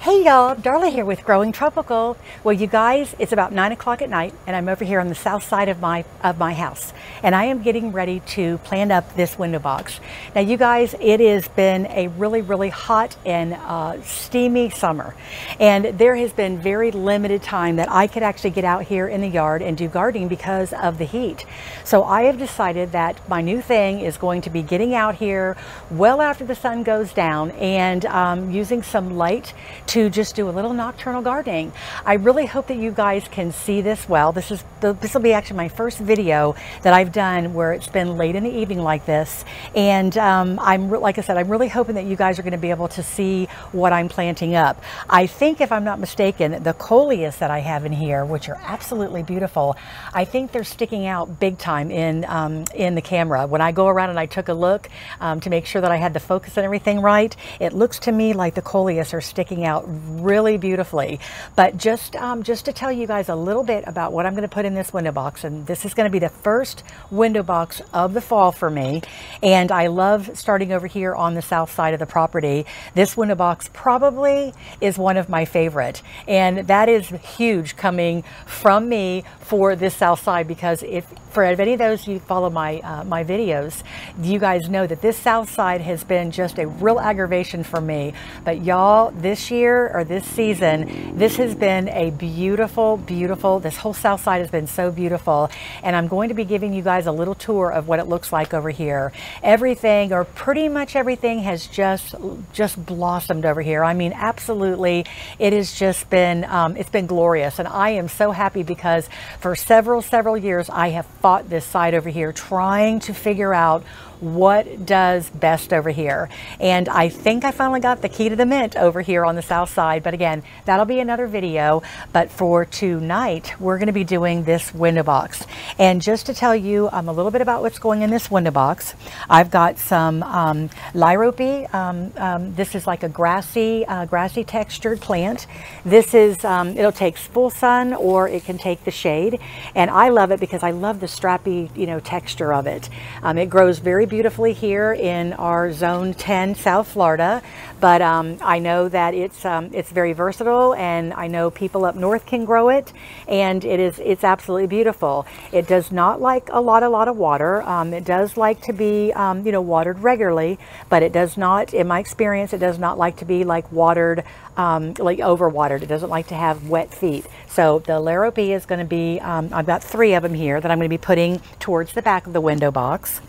Hey y'all, Darla here with Growing Tropical. Well, you guys, it's about nine o'clock at night, and I'm over here on the south side of my of my house, and I am getting ready to plant up this window box. Now, you guys, it has been a really, really hot and uh, steamy summer, and there has been very limited time that I could actually get out here in the yard and do gardening because of the heat. So I have decided that my new thing is going to be getting out here well after the sun goes down and um, using some light to just do a little nocturnal gardening. I really hope that you guys can see this well. This is this will be actually my first video that I've done where it's been late in the evening like this. And um, I'm like I said, I'm really hoping that you guys are going to be able to see what I'm planting up. I think if I'm not mistaken, the coleus that I have in here, which are absolutely beautiful, I think they're sticking out big time in um, in the camera. When I go around and I took a look um, to make sure that I had the focus and everything right, it looks to me like the coleus are sticking out really beautifully. But just, um, just to tell you guys a little bit about what I'm going to put in this window box, and this is going to be the first window box of the fall for me. And I love starting over here on the south side of the property. This window box probably is one of my favorite. And that is huge coming from me for this south side because if for any of those you follow my uh, my videos, you guys know that this south side has been just a real aggravation for me. But y'all, this year or this season, this has been a beautiful, beautiful. This whole south side has been so beautiful, and I'm going to be giving you guys a little tour of what it looks like over here. Everything, or pretty much everything, has just just blossomed over here. I mean, absolutely, it has just been um, it's been glorious, and I am so happy because for several several years I have fought this side over here trying to figure out what does best over here. And I think I finally got the key to the mint over here on the south side. But again, that'll be another video. But for tonight, we're going to be doing this window box. And just to tell you um, a little bit about what's going in this window box, I've got some um, Liriope. Um, um, this is like a grassy, uh, grassy textured plant. This is, um, it'll take full sun or it can take the shade. And I love it because I love the strappy, you know, texture of it. Um, it grows very beautifully here in our zone 10 South Florida but I know that it's um, it's very versatile and I know people up north can grow it and it is it's absolutely beautiful. It does not like a lot a lot of water. Um, it does like to be um, you know watered regularly but it does not in my experience it does not like to be like watered um, like overwatered. It doesn't like to have wet feet. So the Liriope is going to be um, I've got three of them here that I'm going to be putting towards the back of the window box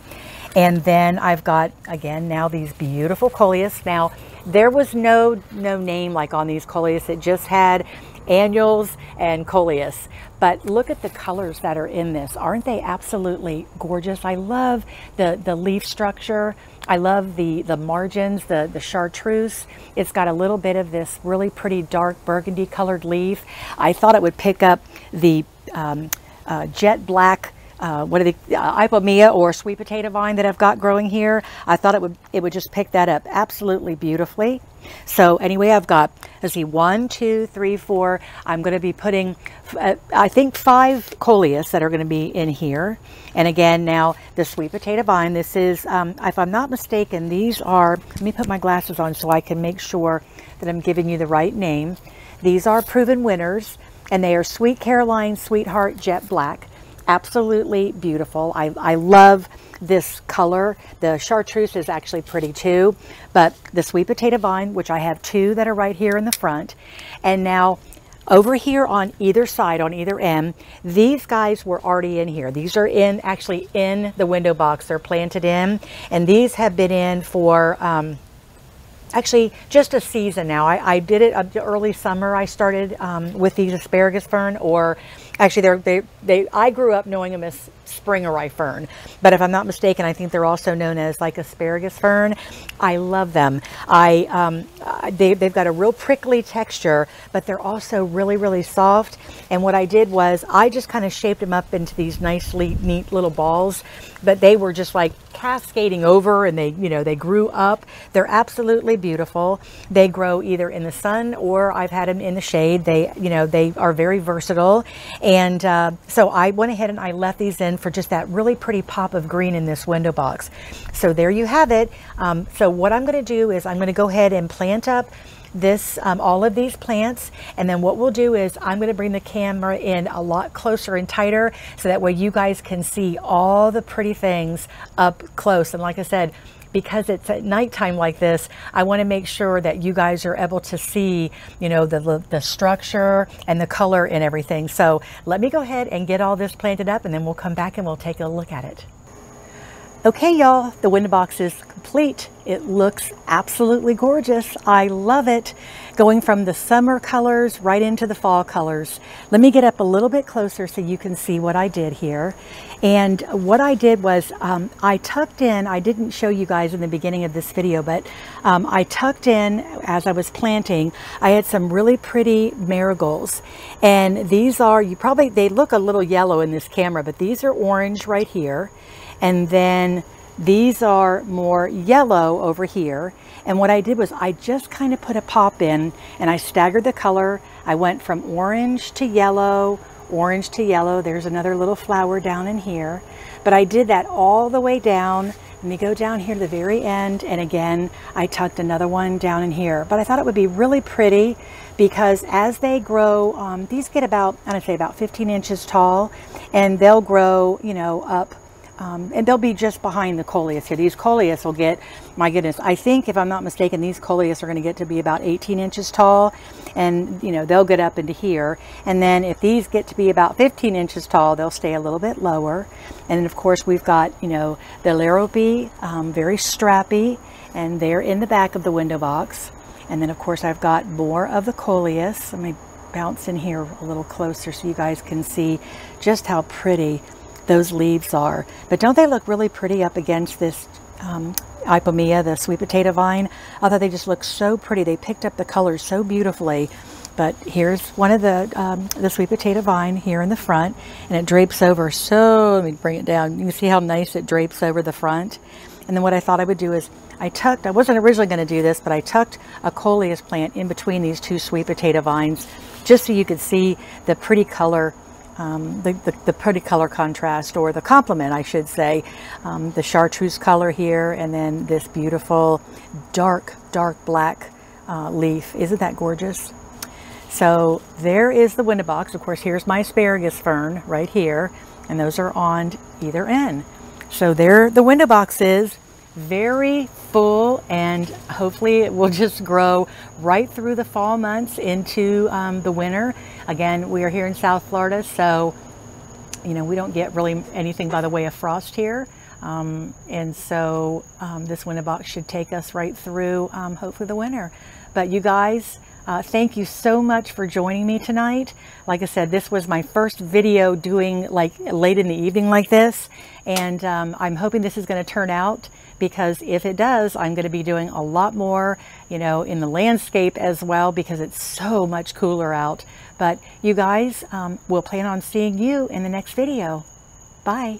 and then I've got, again, now these beautiful coleus. Now, there was no, no name like on these coleus. It just had annuals and coleus. But look at the colors that are in this. Aren't they absolutely gorgeous? I love the, the leaf structure. I love the, the margins, the, the chartreuse. It's got a little bit of this really pretty dark burgundy colored leaf. I thought it would pick up the um, uh, jet black uh, what are the uh, Ipomoea or sweet potato vine that I've got growing here. I thought it would it would just pick that up absolutely beautifully. So anyway, I've got let's see one, two, three, four. I'm going to be putting uh, I think five coleus that are going to be in here. And again, now the sweet potato vine. This is um, if I'm not mistaken, these are. Let me put my glasses on so I can make sure that I'm giving you the right name. These are proven winners, and they are Sweet Caroline Sweetheart Jet Black absolutely beautiful. I, I love this color. The chartreuse is actually pretty too, but the sweet potato vine, which I have two that are right here in the front. And now over here on either side, on either end, these guys were already in here. These are in, actually in the window box. They're planted in, and these have been in for, um, actually just a season now. I, I did it uh, early summer. I started um, with these asparagus fern or Actually, they're, they, they, I grew up knowing them as springerite fern, but if I'm not mistaken, I think they're also known as like asparagus fern. I love them. I, um, they, they've got a real prickly texture, but they're also really, really soft. And what I did was I just kind of shaped them up into these nicely neat little balls, but they were just like cascading over and they, you know, they grew up. They're absolutely beautiful. They grow either in the sun or I've had them in the shade. They, you know, they are very versatile. And uh, so I went ahead and I left these in for just that really pretty pop of green in this window box. So there you have it. Um, so what I'm going to do is I'm going to go ahead and plant up this, um, all of these plants. And then what we'll do is I'm going to bring the camera in a lot closer and tighter so that way you guys can see all the pretty things up close. And like I said, because it's at nighttime like this, I want to make sure that you guys are able to see, you know, the, the structure and the color and everything. So let me go ahead and get all this planted up and then we'll come back and we'll take a look at it. Okay, y'all, the window box is complete. It looks absolutely gorgeous. I love it. Going from the summer colors right into the fall colors. Let me get up a little bit closer so you can see what I did here. And what I did was um, I tucked in, I didn't show you guys in the beginning of this video, but um, I tucked in as I was planting, I had some really pretty marigolds. And these are, you probably, they look a little yellow in this camera, but these are orange right here. And then these are more yellow over here. And what I did was I just kind of put a pop in and I staggered the color. I went from orange to yellow, orange to yellow. There's another little flower down in here. But I did that all the way down. Let me go down here to the very end. And again, I tucked another one down in here. But I thought it would be really pretty because as they grow, um, these get about, I'd say about 15 inches tall and they'll grow, you know, up um, and they'll be just behind the coleus here. These coleus will get, my goodness, I think if I'm not mistaken, these coleus are going to get to be about 18 inches tall. And, you know, they'll get up into here. And then if these get to be about 15 inches tall, they'll stay a little bit lower. And then, of course, we've got, you know, the Liriope, um, very strappy. And they're in the back of the window box. And then, of course, I've got more of the coleus. Let me bounce in here a little closer so you guys can see just how pretty those leaves are. But don't they look really pretty up against this um, Ipomoea, the sweet potato vine? I thought they just look so pretty. They picked up the colors so beautifully. But here's one of the um, the sweet potato vine here in the front, and it drapes over so, let me bring it down. You can see how nice it drapes over the front. And then what I thought I would do is I tucked, I wasn't originally going to do this, but I tucked a coleus plant in between these two sweet potato vines just so you could see the pretty color um, the, the, the, pretty color contrast or the complement I should say um, the chartreuse color here and then this beautiful dark dark black uh, leaf. Isn't that gorgeous? So there is the window box. Of course here's my asparagus fern right here and those are on either end. So there the window box is. Very full and hopefully it will just grow right through the fall months into um, the winter. Again, we are here in South Florida, so you know we don't get really anything by the way of frost here. Um, and so um, this winter box should take us right through um, hopefully the winter. But you guys, uh, thank you so much for joining me tonight. Like I said, this was my first video doing like late in the evening like this. And um, I'm hoping this is going to turn out because if it does, I'm going to be doing a lot more, you know, in the landscape as well because it's so much cooler out. But you guys, um, we'll plan on seeing you in the next video. Bye.